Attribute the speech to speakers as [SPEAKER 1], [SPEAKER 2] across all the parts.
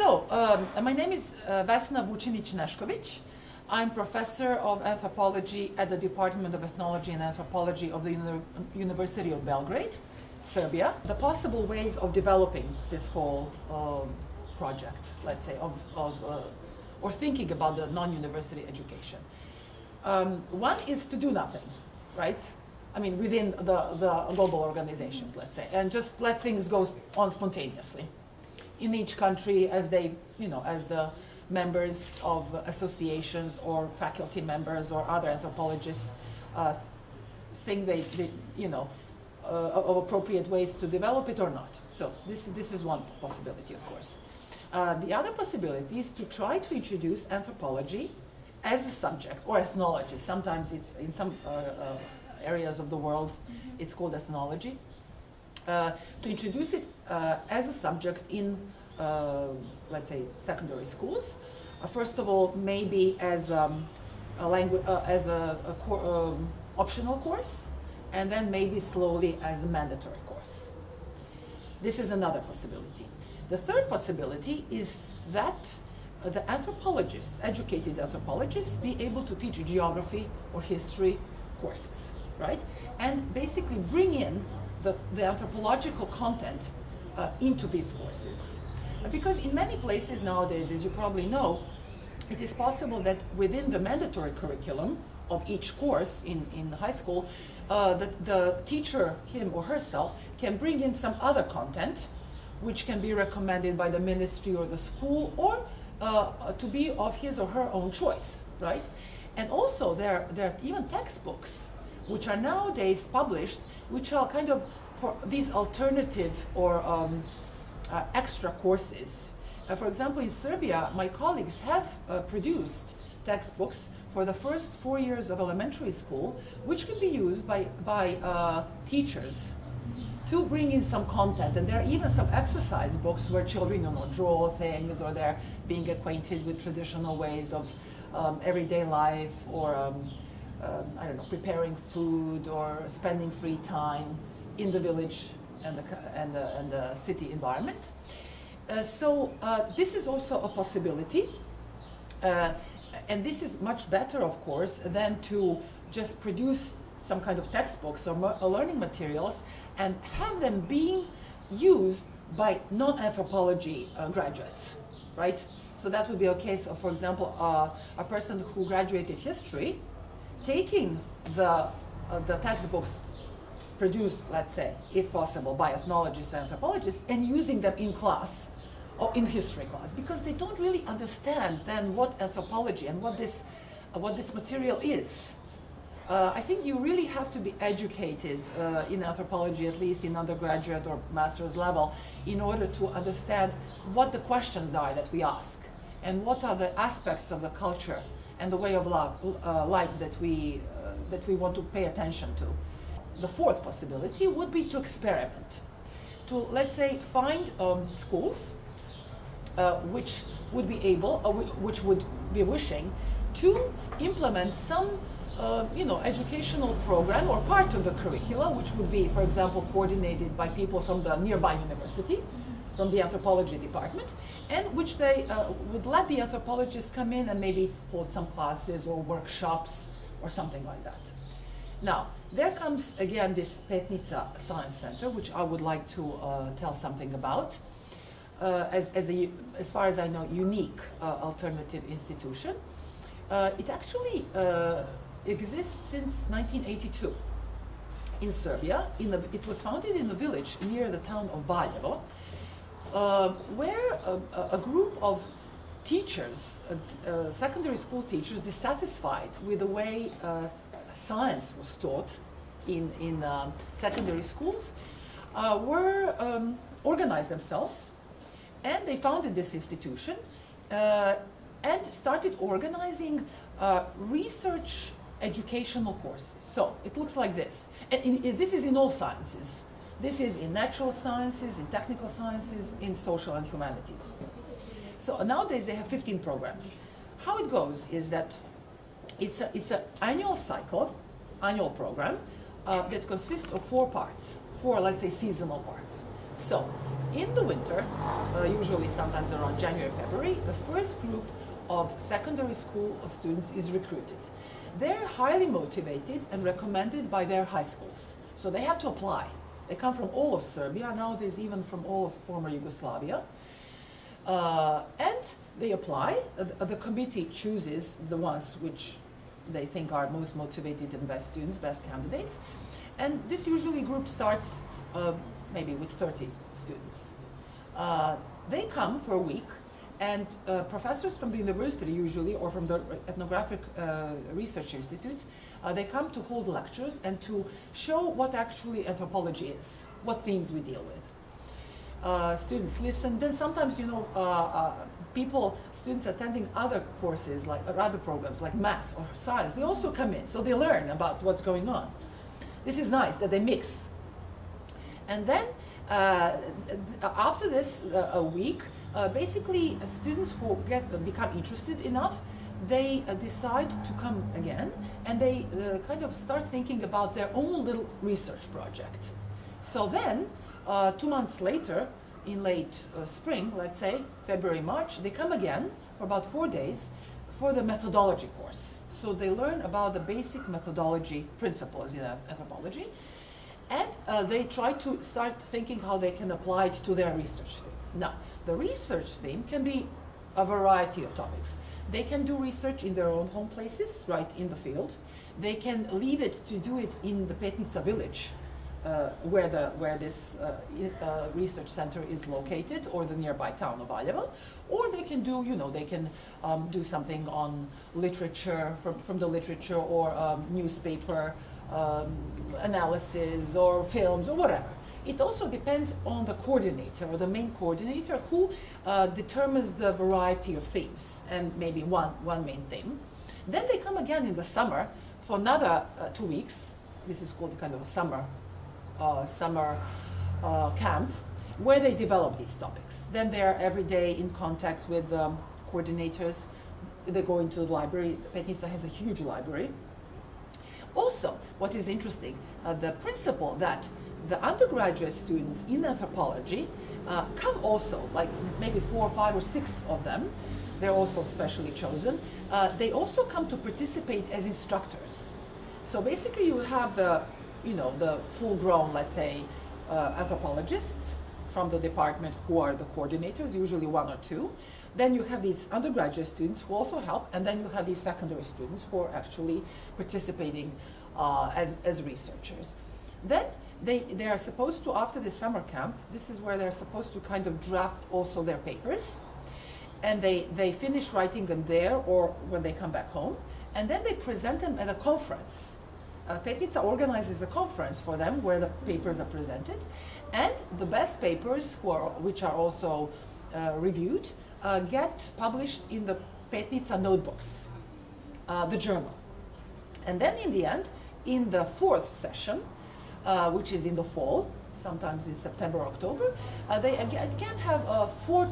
[SPEAKER 1] So, um, my name is uh, Vesna Vucinic-Nešković. I'm professor of anthropology at the Department of Ethnology and Anthropology of the Uni- University of Belgrade, Serbia. The possible ways of developing this whole um, project, let's say, of, of uh, or thinking about the non-university education. Um, one is to do nothing, right? I mean, within the, the global organizations, let's say, and just let things go on spontaneously in each country as they, you know, as the members of associations or faculty members or other anthropologists uh, think they, they, you know, uh, of appropriate ways to develop it or not. So this, this is one possibility, of course. Uh, the other possibility is to try to introduce anthropology as a subject or ethnology. Sometimes it's in some uh, uh, areas of the world, it's called ethnology. Uh, to introduce it uh, as a subject in, let's say, secondary schools. Uh, first of all, maybe as um, a language, uh, as a, a um, optional course, and then maybe slowly as a mandatory course. This is another possibility. The third possibility is that the anthropologists, educated anthropologists, be able to teach geography or history courses, right? And basically bring in the, the anthropological content uh, into these courses. Uh, Because in many places nowadays, as you probably know, it is possible that within the mandatory curriculum of each course in, in high school, uh, the, the teacher, him or herself, can bring in some other content which can be recommended by the ministry or the school or uh, to be of his or her own choice, right? And also there, there are even textbooks which are nowadays published, which are kind of for these alternative or um, uh, extra courses. Uh, for example, in Serbia, my colleagues have uh, produced textbooks for the first four years of elementary school, which can be used by, by uh, teachers to bring in some content. And there are even some exercise books where children you know, draw things or they're being acquainted with traditional ways of um, everyday life or, um, um, I don't know, preparing food or spending free time in the village and the, and the, and the city environments. Uh, so uh, this is also a possibility. Uh, and this is much better, of course, than to just produce some kind of textbooks or learning materials and have them being used by non-anthropology uh, graduates, right? So that would be a case of, for example, uh, a person who graduated history, taking the, uh, the textbooks produced, let's say, if possible, by ethnologists and anthropologists, and using them in class or in history class, because they don't really understand then what anthropology and what this, uh, what this material is. Uh, I think you really have to be educated uh, in anthropology, at least in undergraduate or master's level, in order to understand what the questions are that we ask and what are the aspects of the culture and the way of life, uh, life that, we, uh, that we want to pay attention to. The fourth possibility would be to experiment, to, let's say, find um, schools uh, which would be able, or which would be wishing to implement some, uh, you know, educational program or part of the curricula, which would be, for example, coordinated by people from the nearby university, from the anthropology department, and which they uh, would let the anthropologists come in and maybe hold some classes or workshops or something like that. Now, there comes again this Petnica Science Center, which I would like to uh, tell something about. Uh, as, as, a, as far as I know, unique uh, alternative institution. Uh, it actually uh, exists since 1982 in Serbia. In the, it was founded in a village near the town of Valjevo, uh, where a, a- group of teachers, secondary school teachers, dissatisfied with the way science was taught in, in um, secondary schools, uh, were um, organized themselves and they founded this institution uh, and started organizing uh, research educational courses. So it looks like this. And in, in, this is in all sciences. This is in natural sciences, in technical sciences, in social and humanities. So nowadays they have 15 programs. How it goes is that it's an it's a annual cycle, annual program, uh, that consists of four parts, four, let's say, seasonal parts. So in the winter, uh, usually sometimes around January, February, the first group of secondary school students is recruited. They're highly motivated and recommended by their high schools. So they have to apply. They come from all of Serbia, nowadays even from all of former Yugoslavia. Uh, and they apply. Uh, the committee chooses the ones which they think are most motivated and best students, best candidates. And this usually group starts uh, maybe with 30 students. Uh, they come for a week and uh, professors from the university usually, or from the Ethnographic uh, Research Institute, uh, they come to hold lectures and to show what actually anthropology is, what themes we deal with. Uh, students listen. Then sometimes, you know, people, students attending other courses, like other programs, like math or science, they also come in. So they learn about what's going on. This is nice that they mix. And then after this a week, uh, basically, uh, students who get uh, become interested enough, they uh, decide to come again, and they uh, kind of start thinking about their own little research project. So then, uh, two months later, in late uh, spring, let's say February, March, they come again for about four days for the methodology course. So they learn about the basic methodology principles in anthropology, and uh, they try to start thinking how they can apply it to their research. theme. Now, the research theme can be a variety of topics. They can do research in their own home places, right in the field. They can leave it to do it in the Petnica village, uh, where, the, where this uh, uh, research center is located, or the nearby town of Valjevo. Or they can do, you know, they can um, do something on literature, from, from the literature, or um, newspaper um, analysis, or films, or whatever. It also depends on the coordinator or the main coordinator who uh, determines the variety of themes and maybe one, one main theme. Then they come again in the summer for another uh, two weeks. This is called kind of a summer, uh, summer uh, camp where they develop these topics. Then they're every day in contact with um, coordinators. They go into the library. Petnica has a huge library. Also, what is interesting, uh, the principle that the undergraduate students in anthropology uh, come also, like maybe four, or five, or six of them. They're also specially chosen. Uh, they also come to participate as instructors. So basically, you have the, you know, the full-grown, let's say, uh, anthropologists from the department who are the coordinators, usually one or two. Then you have these undergraduate students who also help, and then you have these secondary students who are actually participating uh, as, as researchers. Then they, they are supposed to, after the summer camp, this is where they're supposed to kind of draft also their papers. And they, they finish writing them there or when they come back home. And then they present them at a conference. Uh, Petnica organizes a conference for them where the papers are presented. And the best papers, are, which are also uh, reviewed, uh, get published in the Petnica notebooks, uh, the journal. And then in the end, in the fourth session, uh, which is in the fall, sometimes in September, October. Uh, they again can have a four,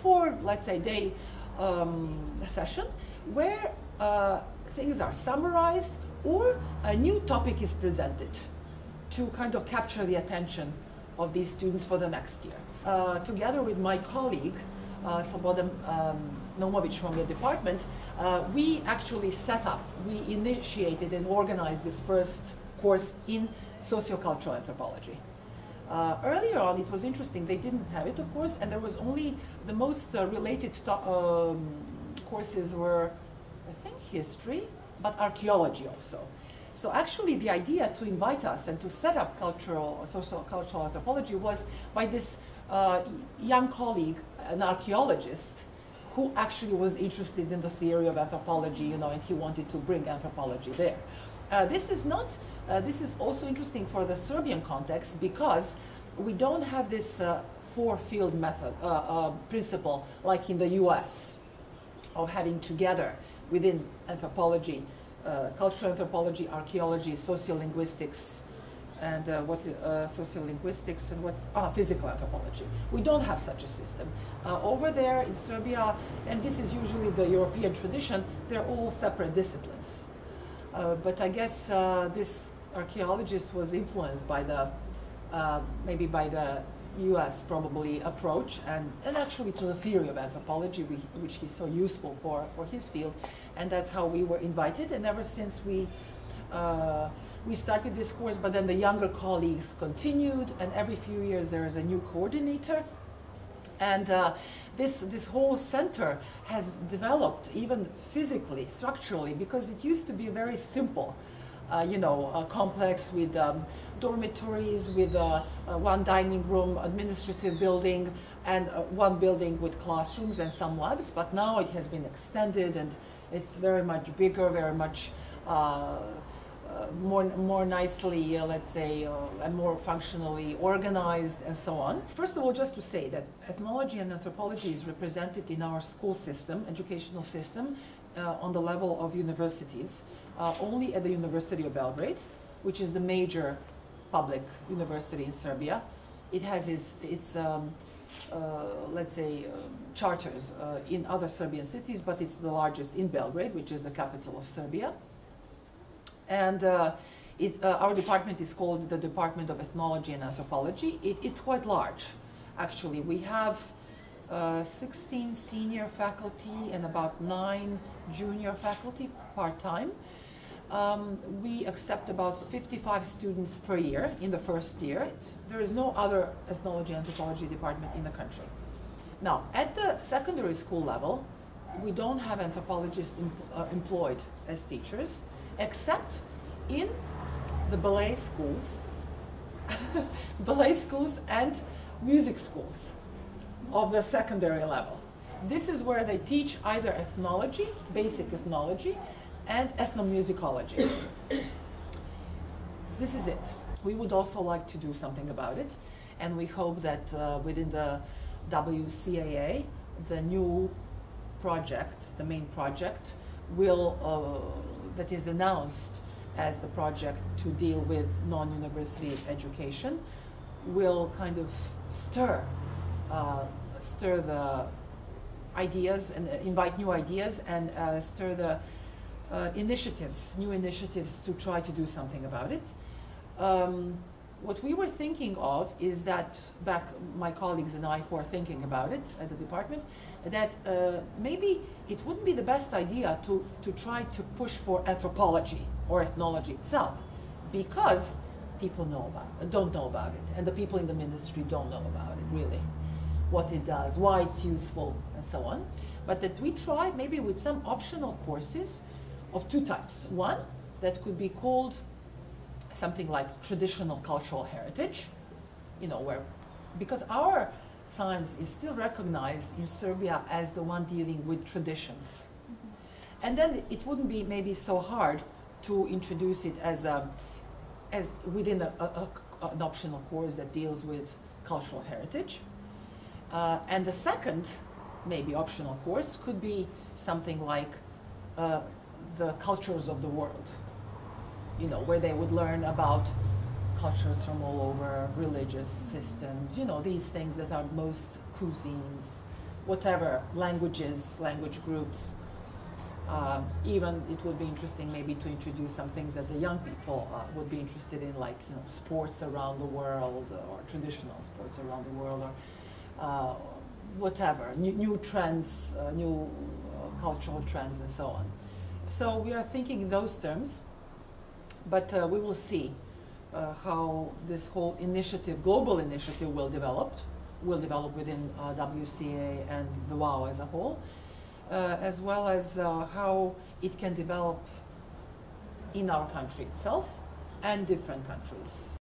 [SPEAKER 1] four let's say, day um, session where things are summarized or a new topic is presented to kind of capture the attention of these students for the next year. Uh, together with my colleague, uh, Slobodan um, Naumović from the department, uh, we actually set up, we initiated and organized this first course in sociocultural anthropology. Uh, earlier on, it was interesting. They didn't have it, of course, and there was only the most uh, related um, courses were, I think, history, but archaeology also. So actually, the idea to invite us and to set up cultural, social cultural anthropology was by this uh, young colleague, an archaeologist, who actually was interested in the theory of anthropology, you know, and he wanted to bring anthropology there. Uh, this is not uh, this is also interesting for the Serbian context because we don't have this uh, four field method uh, uh, principle, like in the U.S., of having together within anthropology, uh, cultural anthropology, archaeology, sociolinguistics, and uh, what uh, sociolinguistics and what's ah, physical anthropology. We don't have such a system. Uh, over there in Serbia, and this is usually the European tradition, they're all separate disciplines. Uh, but I guess uh, this archaeologist was influenced by the, uh, maybe by the US probably approach and, and actually to the theory of anthropology, which is so useful for, for his field. And that's how we were invited. And ever since we, uh, we started this course, but then the younger colleagues continued, and every few years there is a new coordinator. And uh, this, this whole center has developed even physically, structurally, because it used to be very simple, uh, you know, a complex with um, dormitories, with uh, uh, one dining room, administrative building, and uh, one building with classrooms and some labs. But now it has been extended and it's very much bigger, very much uh, uh, more, more nicely, uh, let's say, uh, and more functionally organized and so on. First of all, just to say that ethnology and anthropology is represented in our school system, educational system, on the level of universities, only at the University of Belgrade, which is the major public university in Serbia. It has its, its um, let's say, uh, charters uh, in other Serbian cities, but it's the largest in Belgrade, which is the capital of Serbia. And uh, it, uh, our department is called the Department of Ethnology and Anthropology. It, it's quite large, actually. We have uh, 16 senior faculty and about nine junior faculty part-time. Um, we accept about 55 students per year in the first year. There is no other ethnology and anthropology department in the country. Now, at the secondary school level, we don't have anthropologists em uh, employed as teachers except in the ballet schools, ballet schools and music schools of the secondary level. This is where they teach either ethnology, basic ethnology, and ethnomusicology. this is it. We would also like to do something about it, and we hope that uh, within the WCAA, the new project, the main project, will uh, that is announced as the project to deal with non-university education will kind of stir, uh, stir the ideas and uh, invite new ideas and uh, stir the uh, initiatives, new initiatives to try to do something about it. Um, what we were thinking of is that back my colleagues and I who are thinking about it at the department that uh, maybe it wouldn't be the best idea to, to try to push for anthropology or ethnology itself because people know about it, don't know about it, and the people in the ministry don't know about it really, what it does, why it's useful, and so on. But that we try maybe with some optional courses of two types. One that could be called something like traditional cultural heritage, you know, where, because our science is still recognized in Serbia as the one dealing with traditions. Mm -hmm. And then it wouldn't be maybe so hard to introduce it as, a, as within a, a, an optional course that deals with cultural heritage. Uh, and the second, maybe optional course, could be something like uh, the cultures of the world, you know, where they would learn about cultures from all over, religious systems, you know, these things that are most cuisines, whatever, languages, language groups. Uh, even it would be interesting maybe to introduce some things that the young people uh, would be interested in, like you know, sports around the world or traditional sports around the world or uh, whatever, new, new trends, uh, new uh, cultural trends and so on. So we are thinking in those terms, but uh, we will see uh, how this whole initiative, global initiative, will develop, will develop within uh, WCA and the WAU as a whole, uh, as well as uh, how it can develop in our country itself and different countries.